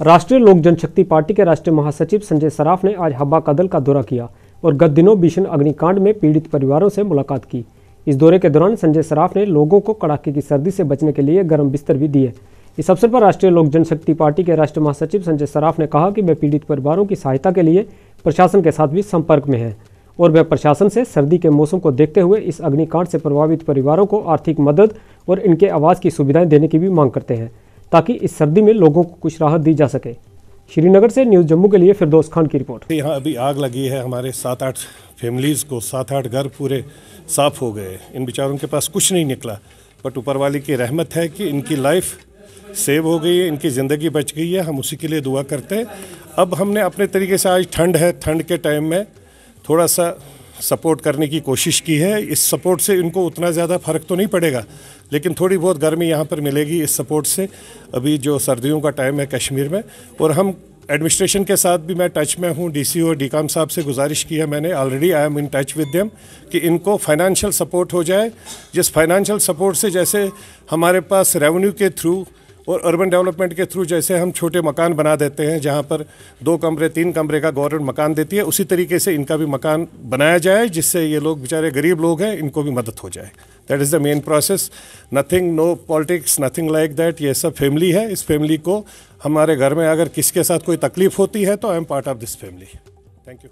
राष्ट्रीय लोक जनशक्ति पार्टी के राष्ट्रीय महासचिव संजय सराफ ने आज हब्बा कदल का दौरा किया और गत दिनों भीषण अग्निकांड में पीड़ित परिवारों से मुलाकात की। इस दौरे के दौरान संजय सराफ ने लोगों को कड़ाके की सर्दी से बचने के लिए गर्म बिस्तर भी दिए। इस अवसर पर राष्ट्रीय लोक जनशक्ति पार्टी के राष्ट्रीय महासचिव संजय सराफ ने कहा कि वे पीड़ित परिवारों की सहायता के लिए प्रशासन के साथ भी संपर्क में हैं और वे प्रशासन से सर्दी के मौसम को देखते हुए इस अग्निकांड से प्रभावित परिवारों को आर्थिक मदद और इनके आवास की सुविधाएँ देने की भी मांग करते हैं। ताकि इस सर्दी में लोगों को कुछ राहत दी जा सके। श्रीनगर से न्यूज़ जम्मू के लिए फिरदौस खान की रिपोर्ट। यहाँ अभी आग लगी है। हमारे सात आठ फैमिलीज़ को सात आठ घर पूरे साफ़ हो गए। इन बेचारों के पास कुछ नहीं निकला। बट ऊपर वाले की रहमत है कि इनकी लाइफ सेव हो गई है, इनकी ज़िंदगी बच गई है। हम उसी के लिए दुआ करते हैं। अब हमने अपने तरीके से आज ठंड है। ठंड के टाइम में थोड़ा सा सपोर्ट करने की कोशिश की है। इस सपोर्ट से इनको उतना ज़्यादा फ़र्क तो नहीं पड़ेगा, लेकिन थोड़ी बहुत गर्मी यहाँ पर मिलेगी इस सपोर्ट से। अभी जो सर्दियों का टाइम है कश्मीर में, और हम एडमिनिस्ट्रेशन के साथ भी मैं टच में हूँ डीसी और डीकाम साहब से गुजारिश की है मैंने। Already I am in touch with them कि इनको फाइनेंशियल सपोर्ट हो जाए। जिस फाइनेंशियल सपोर्ट से जैसे हमारे पास रेवेन्यू के थ्रू और अर्बन डेवलपमेंट के थ्रू जैसे हम छोटे मकान बना देते हैं, जहाँ पर दो कमरे, तीन कमरे का गवर्नमेंट मकान देती है, उसी तरीके से इनका भी मकान बनाया जाए, जिससे ये लोग बेचारे गरीब लोग हैं, इनको भी मदद हो जाए। That is the main process nothing no politics nothing like that ये सब फैमिली है। इस फैमिली को हमारे घर में अगर किसके साथ कोई तकलीफ़ होती है तो I am part of this family thank you